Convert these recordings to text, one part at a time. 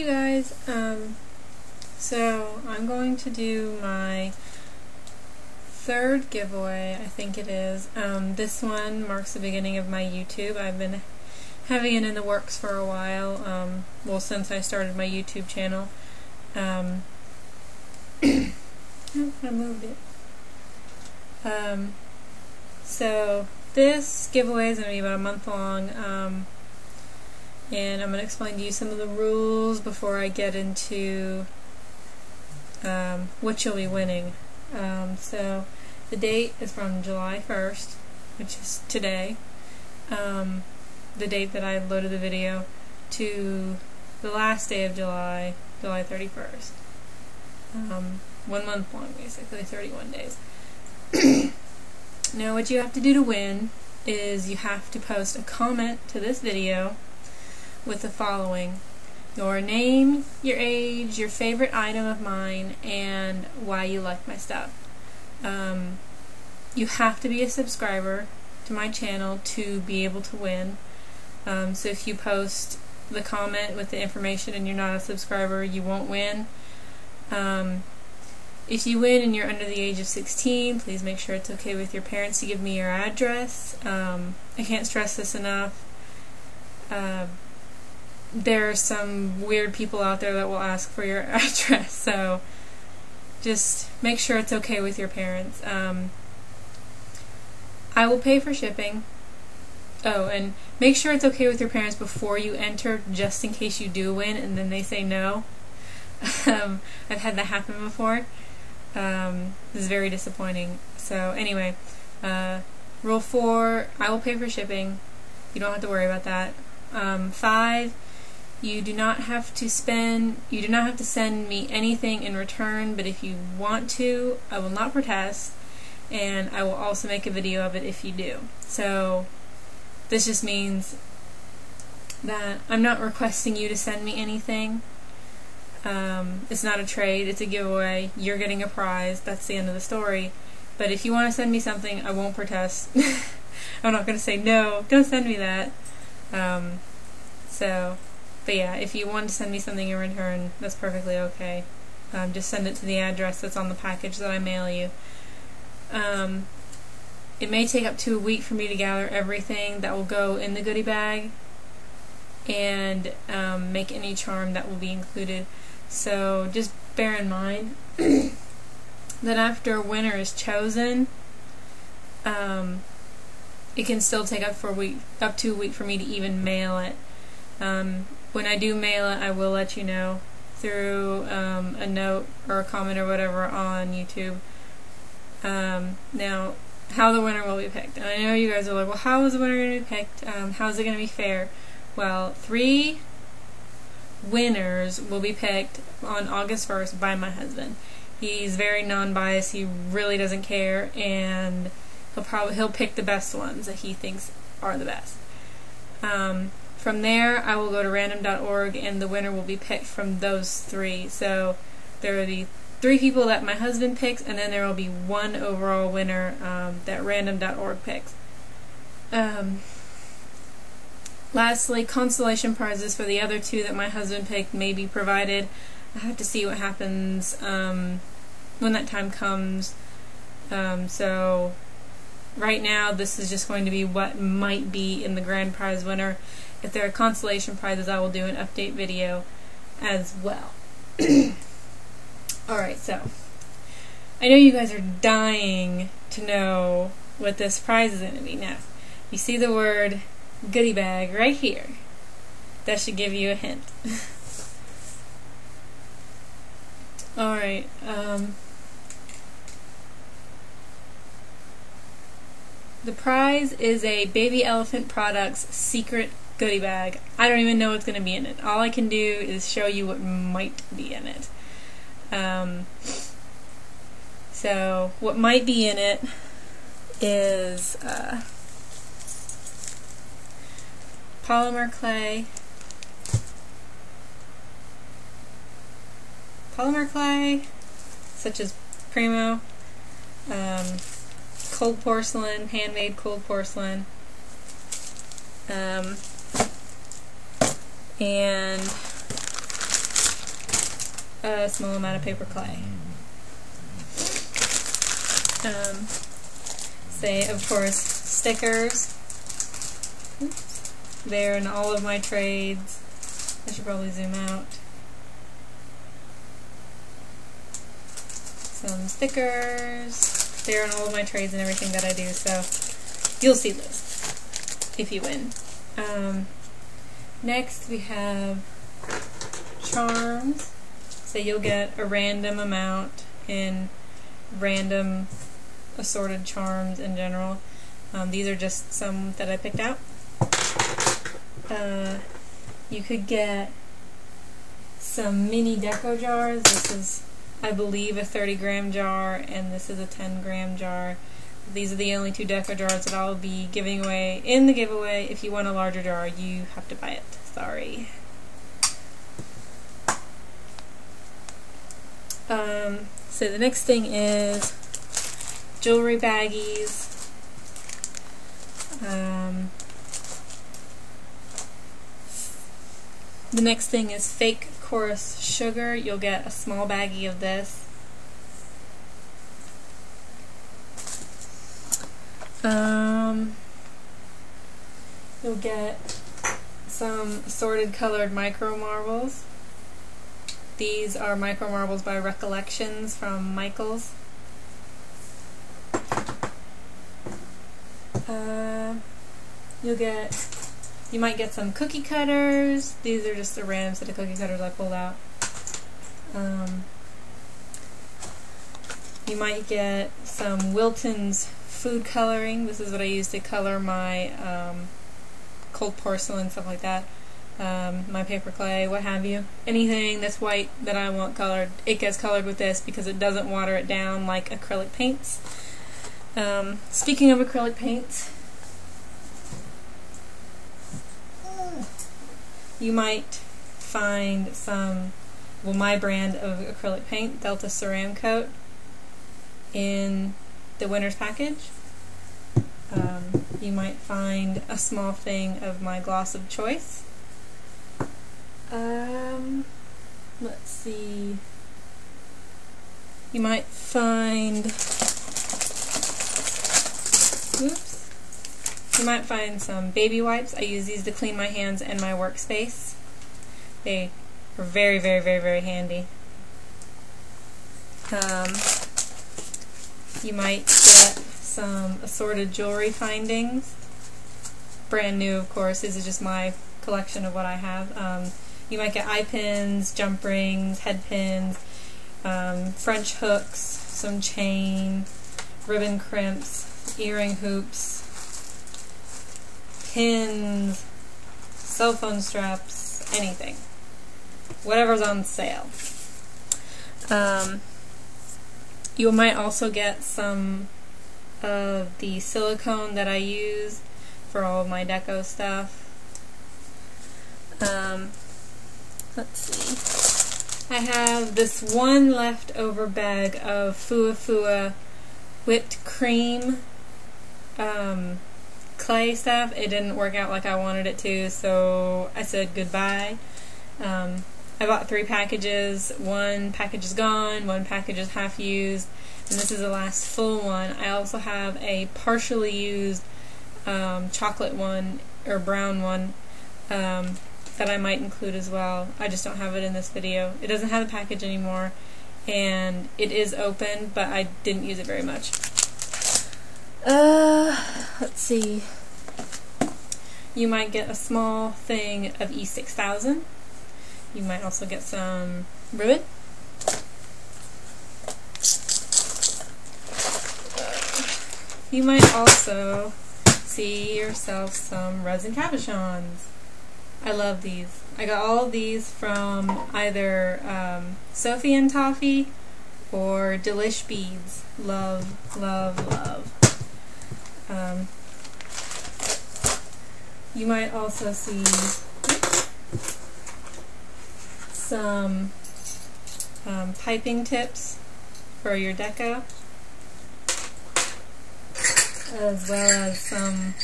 you guys. Um, so I'm going to do my third giveaway, I think it is. Um, this one marks the beginning of my YouTube. I've been having it in the works for a while, um, well since I started my YouTube channel. Um, I moved it. Um, so this giveaway is going to be about a month long. And I'm going to explain to you some of the rules before I get into um, what you'll be winning. Um, so the date is from July 1st, which is today, um, the date that I loaded the video, to the last day of July, July 31st. Um, one month long, basically, 31 days. now what you have to do to win is you have to post a comment to this video with the following your name, your age, your favorite item of mine, and why you like my stuff. Um, you have to be a subscriber to my channel to be able to win. Um, so if you post the comment with the information and you're not a subscriber, you won't win. Um, if you win and you're under the age of 16, please make sure it's okay with your parents to give me your address. Um, I can't stress this enough. Uh, there are some weird people out there that will ask for your address, so just make sure it's okay with your parents. Um, I will pay for shipping. Oh, and make sure it's okay with your parents before you enter, just in case you do win and then they say no. um, I've had that happen before. Um, this is very disappointing. So anyway, uh, rule four: I will pay for shipping. You don't have to worry about that. Um, five you do not have to spend, you do not have to send me anything in return, but if you want to, I will not protest, and I will also make a video of it if you do. So, this just means that I'm not requesting you to send me anything. Um, it's not a trade, it's a giveaway. You're getting a prize. That's the end of the story. But if you want to send me something, I won't protest. I'm not going to say, no, don't send me that. Um, so, but yeah, if you want to send me something in return, that's perfectly okay. Um, just send it to the address that's on the package that I mail you. Um, it may take up to a week for me to gather everything that will go in the goodie bag and um, make any charm that will be included. So just bear in mind that after a winner is chosen, um, it can still take up for a week, up to a week for me to even mail it. Um, when I do mail it, I will let you know through um, a note or a comment or whatever on YouTube. Um, now, how the winner will be picked. And I know you guys are like, well, how is the winner going to be picked? Um, how is it going to be fair? Well, three winners will be picked on August 1st by my husband. He's very non-biased. He really doesn't care, and he'll probably he'll pick the best ones that he thinks are the best. Um, from there, I will go to random.org and the winner will be picked from those three. So there will be three people that my husband picks, and then there will be one overall winner um, that random.org picks. Um, lastly, consolation prizes for the other two that my husband picked may be provided. I have to see what happens um, when that time comes. Um, so right now, this is just going to be what might be in the grand prize winner. If there are consolation prizes, I will do an update video as well. Alright, so I know you guys are dying to know what this prize is going to be. Now, you see the word goodie bag right here. That should give you a hint. Alright, um, the prize is a Baby Elephant Products secret goodie bag. I don't even know what's going to be in it. All I can do is show you what might be in it. Um, so, what might be in it is uh, polymer clay, polymer clay, such as Premo, um, cold porcelain, handmade cold porcelain, um, and a small amount of paper clay. Um, say, of course, stickers. Oops. They're in all of my trades. I should probably zoom out. Some stickers. They're in all of my trades and everything that I do, so you'll see those if you win. Um, next we have charms. So you'll get a random amount in random assorted charms in general. Um, these are just some that I picked out. Uh, you could get some mini deco jars. This is, I believe, a 30 gram jar, and this is a 10 gram jar. These are the only two deco jars that I'll be giving away in the giveaway. If you want a larger jar, you have to buy it. Sorry. Um, so the next thing is jewelry baggies. Um, the next thing is fake coarse sugar. You'll get a small baggie of this. Um, you'll get some assorted colored micro marbles. These are micro marbles by Recollections from Michaels. Uh, you'll get, you might get some cookie cutters. These are just a random set of cookie cutters I pulled out. Um, you might get some Wilton's food coloring. This is what I use to color my um, cold porcelain, stuff like that um, my paper clay, what have you. Anything that's white that I want colored, it gets colored with this because it doesn't water it down like acrylic paints. Um, speaking of acrylic paints, you might find some, well my brand of acrylic paint, Delta Ceramcoat, in the winner's package. Um, you might find a small thing of my gloss of choice. Um, let's see. You might find, oops, you might find some baby wipes. I use these to clean my hands and my workspace. They are very, very, very, very handy. Um, you might get some assorted jewelry findings. Brand new, of course. This is just my collection of what I have. Um, you might get eye pins, jump rings, head pins, um, French hooks, some chain, ribbon crimps, earring hoops, pins, cell phone straps, anything. Whatever's on sale. Um, you might also get some of the silicone that I use for all my deco stuff. Um, let's see. I have this one leftover bag of Fuwa Fuwa whipped cream um, clay stuff. It didn't work out like I wanted it to, so I said goodbye. Um, I bought three packages. One package is gone, one package is half used, and this is the last full one. I also have a partially used um, chocolate one, or brown one, um, that I might include as well. I just don't have it in this video. It doesn't have a package anymore, and it is open, but I didn't use it very much. Uh, let's see. You might get a small thing of E6000. You might also get some ribbon. You might also see yourself some resin cabochons. I love these. I got all these from either um, Sophie and Toffee or Delish Beads. Love, love, love. Um, you might also see some um, piping tips for your deco as well as some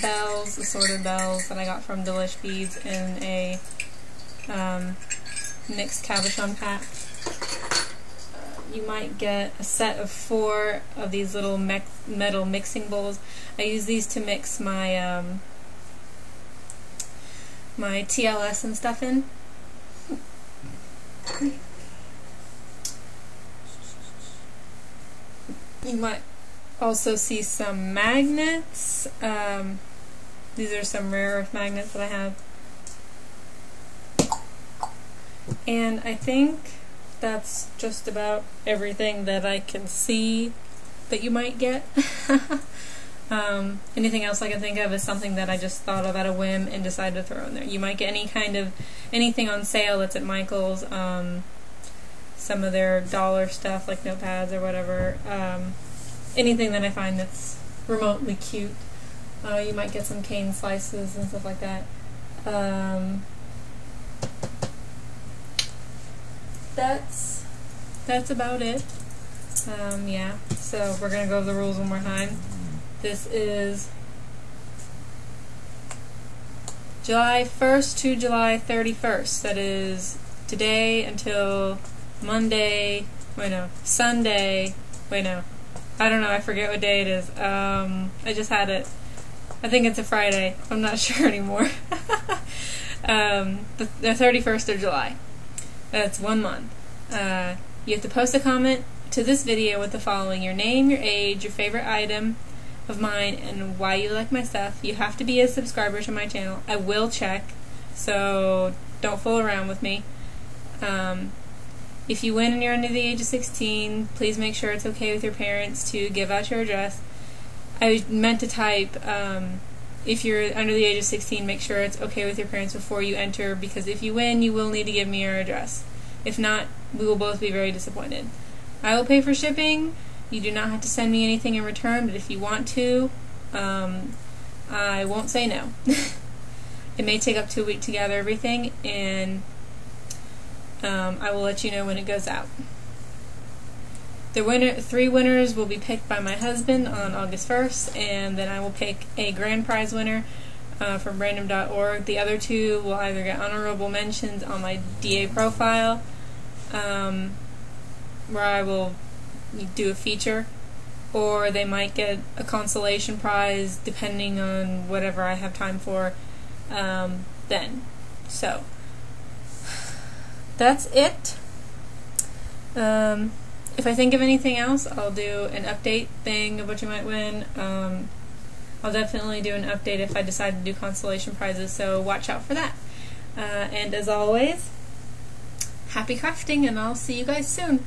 bells, assorted bells that I got from Delish Beads in a um, mixed cabochon pack. You might get a set of four of these little metal mixing bowls. I use these to mix my um, my TLS and stuff in. You might also see some magnets. Um, these are some rare earth magnets that I have. And I think that's just about everything that I can see that you might get. um, anything else I can think of is something that I just thought of at a whim and decided to throw in there. You might get any kind of anything on sale that's at Michael's. Um, some of their dollar stuff like notepads or whatever. Um, anything that I find that's remotely cute. Uh, you might get some cane slices and stuff like that. Um, that's that's about it. Um, yeah, so we're going to go over the rules one more time. This is July 1st to July 31st. That is today until Monday, wait no, Sunday, wait no, I don't know, I forget what day it is. Um, I just had it. I think it's a Friday. I'm not sure anymore. um, the, the 31st of July. That's one month. Uh, you have to post a comment to this video with the following your name, your age, your favorite item of mine, and why you like my stuff. You have to be a subscriber to my channel. I will check, so don't fool around with me. Um, if you win and you're under the age of 16, please make sure it's okay with your parents to give out your address. I meant to type um, if you're under the age of 16, make sure it's okay with your parents before you enter because if you win, you will need to give me your address. If not, we will both be very disappointed. I will pay for shipping. You do not have to send me anything in return, but if you want to, um, I won't say no. it may take up to a week to gather everything, and um, I will let you know when it goes out. The winner, three winners will be picked by my husband on August 1st, and then I will pick a grand prize winner uh, from random.org. The other two will either get honorable mentions on my DA profile, um, where I will do a feature, or they might get a consolation prize depending on whatever I have time for um, then. So, that's it. Um, if I think of anything else, I'll do an update thing of what you might win. Um, I'll definitely do an update if I decide to do consolation prizes, so watch out for that. Uh, and as always, happy crafting, and I'll see you guys soon.